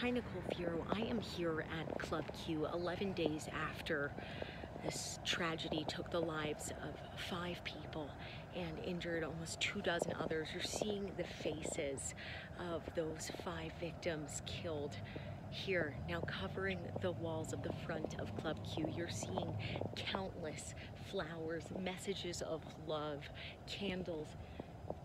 Hi, Nicole Fierro. I am here at Club Q 11 days after this tragedy took the lives of five people and injured almost two dozen others. You're seeing the faces of those five victims killed here now covering the walls of the front of Club Q. You're seeing countless flowers, messages of love, candles,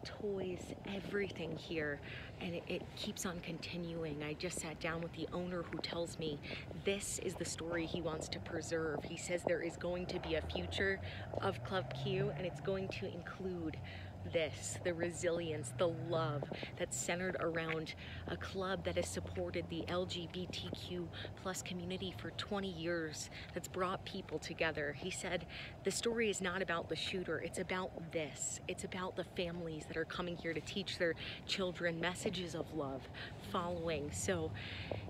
toys, everything here, and it, it, keeps on continuing. I just sat down with the owner who tells me this is the story he wants to preserve. He says there is going to be a future of Club Q, and it's going to include this, the resilience, the love that's centered around a club that has supported the LGBTQ plus community for 20 years, that's brought people together. He said, the story is not about the shooter, it's about this. It's about the families that are coming here to teach their children messages of love, following. So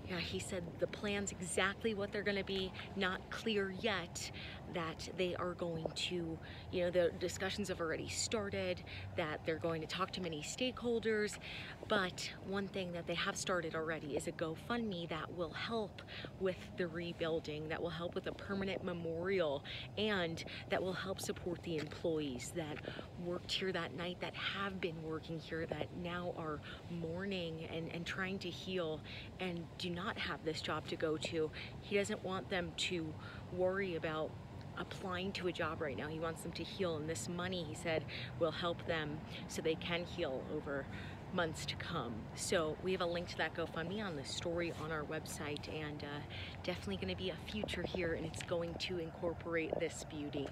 yeah, he said the plan's exactly what they're gonna be, not clear yet, that they are going to, you know, the discussions have already started, that they're going to talk to many stakeholders, but one thing that they have started already is a GoFundMe that will help with the rebuilding, that will help with a permanent memorial, and that will help support the employees that worked here that night, that have been working here, that now are mourning and, and trying to heal and do not have this job to go to. He doesn't want them to worry about applying to a job right now. He wants them to heal and this money, he said, will help them so they can heal over months to come. So we have a link to that GoFundMe on the story on our website and uh, definitely gonna be a future here and it's going to incorporate this beauty.